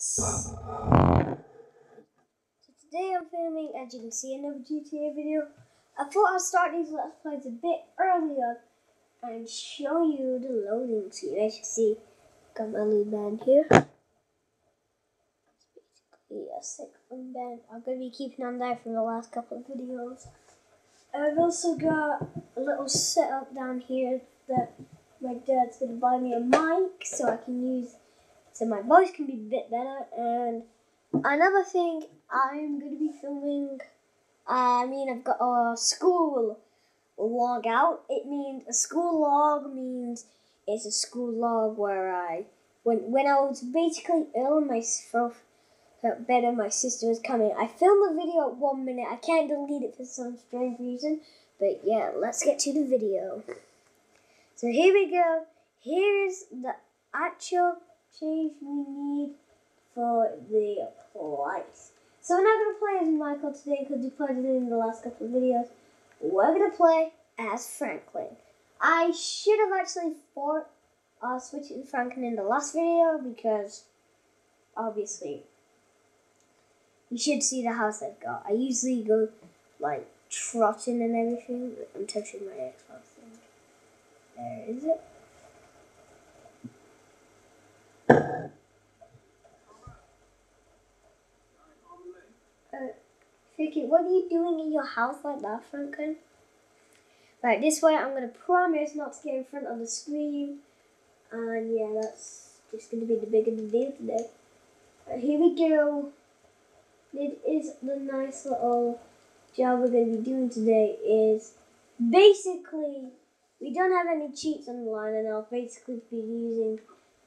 So today I'm filming, as you can see, another GTA video. I thought I'd start these Let's Plays a bit earlier and show you the loading screen. As you see, got my little band here. It's basically a sick band. I'm going to be keeping on there for the last couple of videos. I've also got a little setup down here that my dad's going to buy me a mic so I can use so my voice can be a bit better. And another thing, I'm going to be filming. I mean, I've got a school log out. It means a school log means it's a school log where I when when I was basically ill and my felt better. My sister was coming. I filmed the video at one minute. I can't delete it for some strange reason. But yeah, let's get to the video. So here we go. Here's the actual change we need for the price. So we're not going to play as Michael today because we played it in the last couple of videos. We're going to play as Franklin. I should have actually fought uh, switching Franklin in the last video because obviously you should see the house I've got. I usually go like trotting and everything. I'm touching my Xbox thing. There is it. Vicky, what are you doing in your house like that, Franklin? Right, this way I'm to promise not to get in front of the screen. And yeah, that's just to be the big of the deal today. Right, here we go. It is the nice little job we're to be doing today is basically, we don't have any cheats on the line and I'll basically be using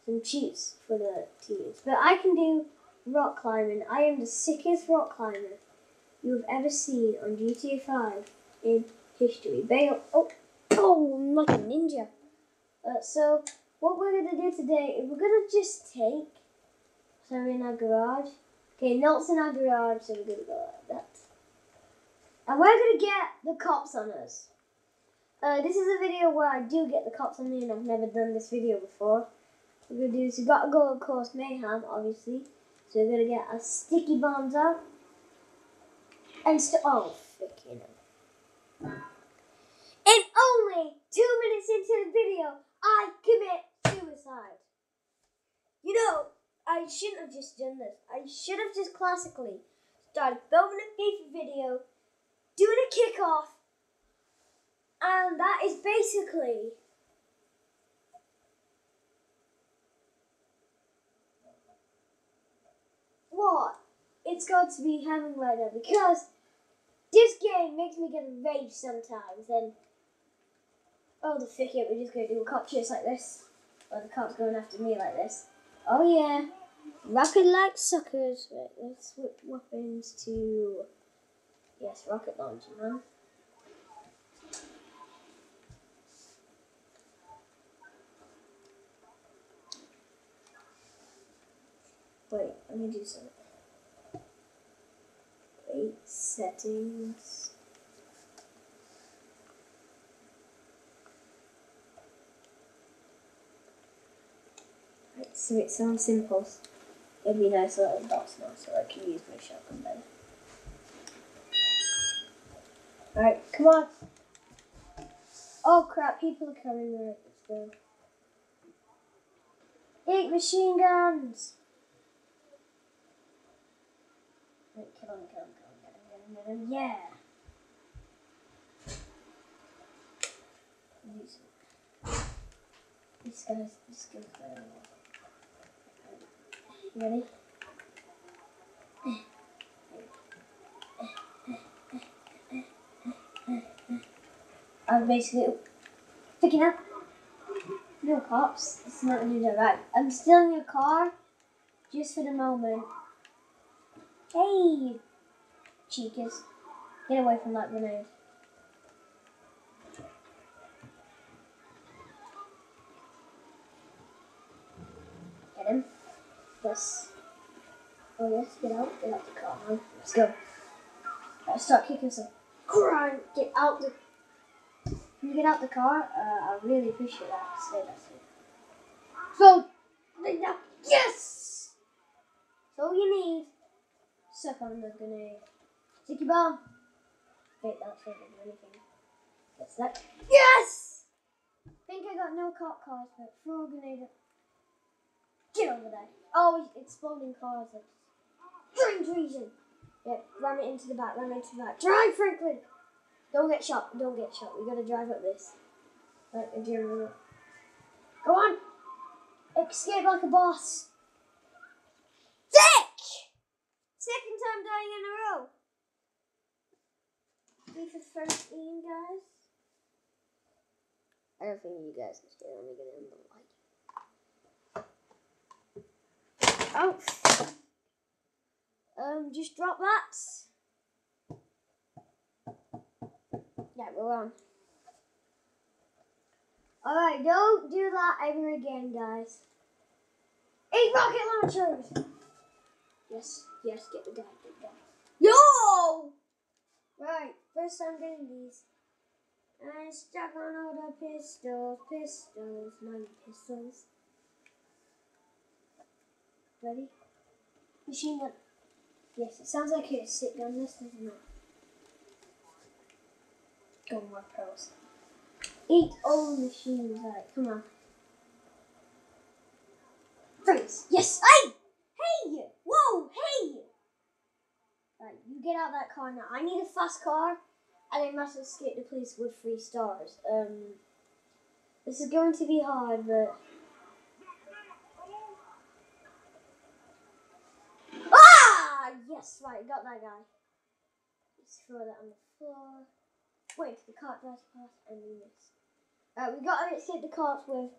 some cheats for the teams. But I can do rock climbing. I am the sickest rock climber you have ever seen on GTA 5 in history. Bail. Oh, oh, I'm like a ninja. Uh, so, what we're going to do today is we're going to just take. So, in our garage. Okay, Nolt's in our garage, so we're going to go like that. And we're going to get the cops on us. Uh, this is a video where I do get the cops on me, and I've never done this video before. We're to do is we've got to go, of course, mayhem, obviously. So we're to get our sticky bombs out. And st- oh, freaking And only two minutes into the video, I commit suicide. You know, I shouldn't have just done this. I should have just classically started filming a FIFA video, doing a kickoff, and that is basically it's got to be having right because this game makes me get rage sometimes and oh the fuck it, we're just gonna do a cop chase like this. Or the cop's going after me like this. Oh yeah. Rocket like suckers. Right, let's switch weapons to yes, rocket launcher man. Wait, let me do something. Wait, settings. Right, so it sounds simple. It'd be nice little dots now so I can use my shotgun better. Alright, come on. Oh crap, people are coming. Right, let's go. Eight machine guns! Right, kill him, kill him, kill him, get him, get him, get him, yeah! This guy's, this guy's very well. Ready? I'm basically picking up. No cops. It's not gonna do right. I'm still in your car, just for the moment. Hey, cheekers, get away from that grenade. Get him. Yes. Oh yes, get out. Get out the car, man. Let's go. Gotta start kicking some. Get out the. Can you get out the car? Uh, I really appreciate that. Stay there. Stay there. So, right now, yes. Suck on the grenade. Sticky bomb. Wait, that's not anything. What's that? Yes! I think I got no cop cars, but throw a grenade Get over there. Oh, exploding cars. Strange reason. Yep, ram it into the back, ram it into the back. Drive, Franklin! Don't get shot, don't get shot. We gotta drive up this. Right. Go on! Escape like a boss. Dick! Second time dying in a row. FIFA 13, guys. I don't think you guys can see it. Let me get it in the light. Oh. Um, just drop that. Yeah, we're on. Alright, don't do that ever again, guys. Eight rocket launchers! Yes, yes, get the guy, get the guy. Yo! Right, first time doing these. I stuck on all the pistols, pistols, my pistols. Ready? Machine gun. Yes, it sounds like a sit gun list, doesn't it? Go more pros. Eight old machines. Right, come on. Freeze. Yes. Hey! Hey! Whoa! Hey! Right, you get out that car now. I need a fast car, and I must escape the police with three stars. Um, this is going to be hard, but. Ah! Yes, right, got that guy. Let's throw that on the floor. Wait the cart drives past and do this. Uh, we got to escape the cops with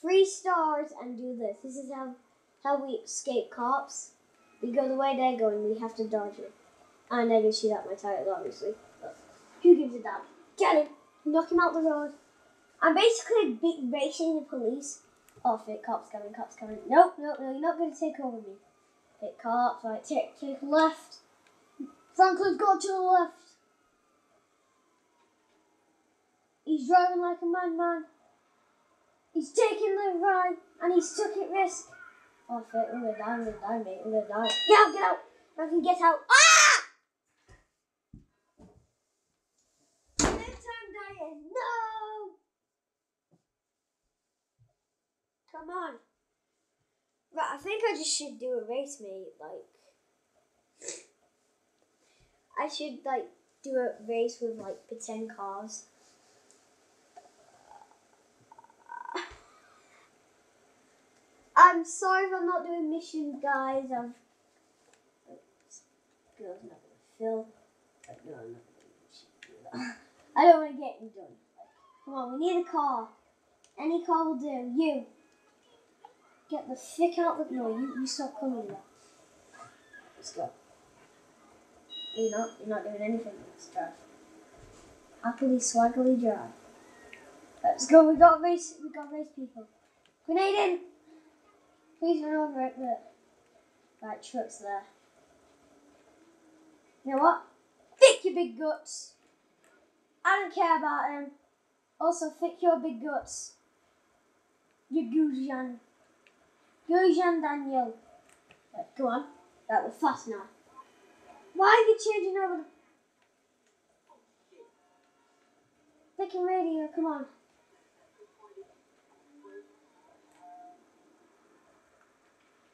three stars and do this. This is how how we escape cops. We go the way they're going, we have to dodge it. And they're shoot out my tires, obviously. But who gives a damn? Get him! Knock him out the road. I'm basically be- racing the police. Off it, cops coming, cops coming. Nope, nope, no, you're not gonna take over me. Hit cops, right, take, take left. Franklin's got to the left. He's driving like a madman. He's taking the ride and he's took it risk. Oh, fuck, I'm gonna die, I'm gonna die, mate, I'm gonna die. Get out, get out! I can get out. Ah! Next no! Come on. Right, I think I just should do a race, mate, like. I should, like, do a race with, like, pretend cars. I'm sorry if I'm not doing missions, guys. I'm. Girl's not gonna fill. No, I'm not gonna mission. I don't want to get you done. Come on, we need a car. Any car will do. You. Get the thick out the. No, you, you stop coming now. Let's go. You're not, you're not doing anything. Let's drive. Happily, swaggily drive. Let's go. We got race. We got race people. Grenade in. Please run over it, but that truck's there. You know what? Thick your big guts. I don't care about him. Also, thick your big guts. You Gujan. Gujan Daniel. Go on. That we're fast now. Why are you changing over the... Radio, come on.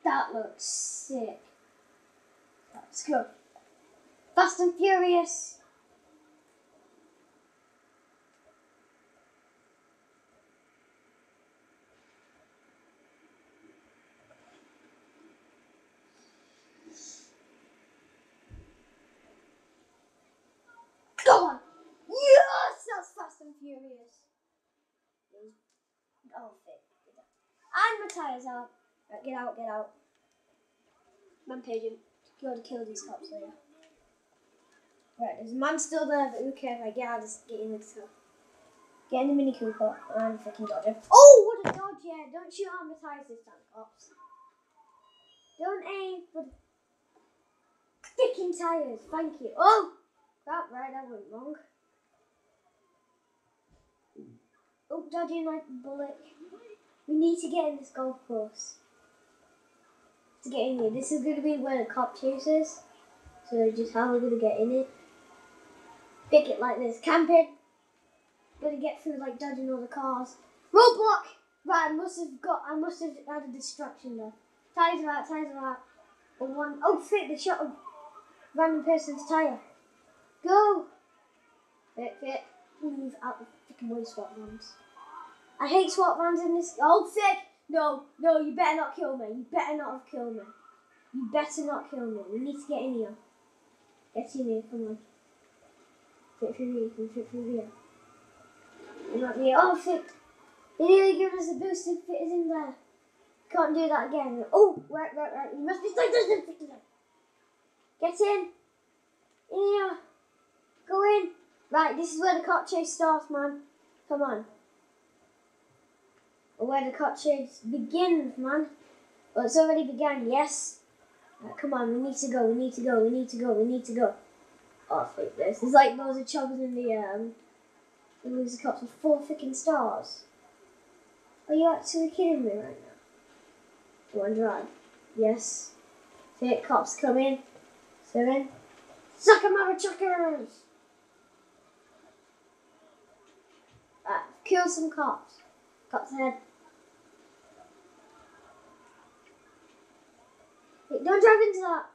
That looks sick. Let's go. Fast and Furious. Go on. Yes, that's Fast and Furious. Oh, fit. And my tires out. Right, get out, get out. Pigeon. Gotta kill these cops later. Right, there's a man still there, but who cares? I get out, just get in the car. Get in the Mini Cooper and freaking dodge him. Oh, what a dodge, yeah. Don't shoot on the tires this time, cops. Don't aim for the freaking tires. Thank you. Oh! Crap, right, that went wrong. Oh, dodging like a bullet. We need to get in this golf course. To get in here. This is going to be where the cop chases. So just how we're gonna get in it. Pick it like this. Camping. Gonna get through like dodging all the cars. Roadblock! Right, I must have got I must have had a distraction there. Tires are out, tires are out. Or one oh fit they shot a random person's tire. Go! Fit, fit. Move out the fucking way, SWAT vans. I hate SWAT vans in this. Oh, sick. No, no, you better not kill me. You better not have killed me. You better not kill me. We need to get in here. Get in here, come on. Fit through here, can fit through here. You're not here. Oh, fit! They nearly given us a boost and fit is in there. Can't do that again. Oh, right, right, right. You must be. Get in. In here. Go in. Right, this is where the cop chase starts, man. Come on. Where the chase begins, man. Well, it's already begun, yes. Come on, we need to go, we need to go, we need to go, we need to go. Oh, fuck this. It's like loads of choppers in the, um, the loser cops with four freaking stars. Are you actually kidding me right now? To drive? Yes. Fit cops coming. Seven. Suck 'em, mother chuckers! Right, kill some cops. Cops ahead. Don't drive into that.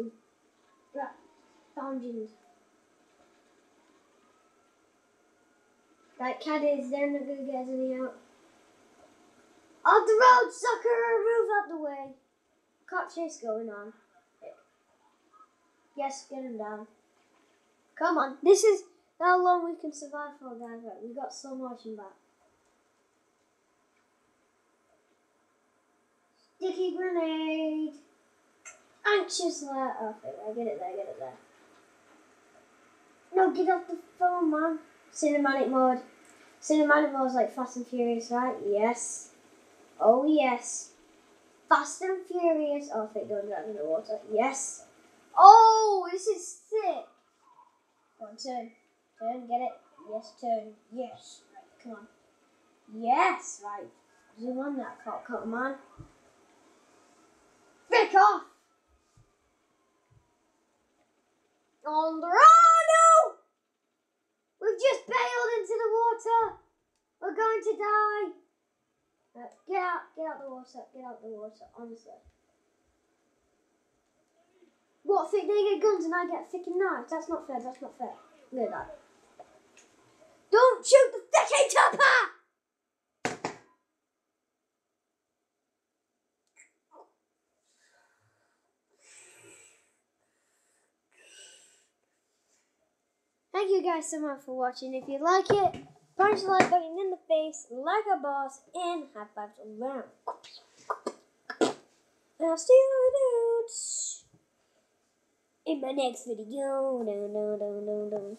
Ooh. Right, fountains. Right, caddies, they're not gonna get any out. Off the road, sucker! Move out the way. Cop chase going on. Yes, get him down. Come on. This is how long we can survive for, guys. We got slow motion back. Sticky grenade. Anxious letter. Oh, okay, I get it there, get it there. No, get off the phone, man. Cinematic mode. Cinematic mode is like Fast and Furious, right? Yes. Oh, yes. Fast and Furious. Oh, I think don't drive in the water. Yes. Oh, this is sick. Go on, turn. Turn, get it? Yes, turn. Yes. Right, come on. Yes, right. Zoom on that cop, come on. Frick off! No! We've just bailed into the water. We're going to die. Uh, get out, get out the water, get out the water, honestly. What, they get guns and I get freaking knives? That's not fair, that's not fair. Look at that. Don't shoot the freaking Thank you guys so much for watching. If you like it, punch the like button in the face, like a boss, and high fives around. And I'll see you dudes in my next video. No, no, no, no, no.